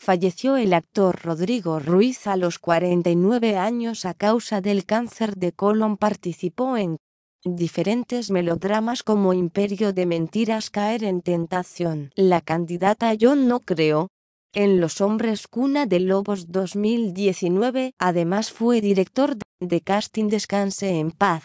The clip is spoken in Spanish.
falleció el actor Rodrigo Ruiz a los 49 años a causa del cáncer de colon. Participó en diferentes melodramas como Imperio de Mentiras, Caer en Tentación. La candidata Yo no creo en Los Hombres Cuna de Lobos 2019. Además fue director de casting Descanse en Paz.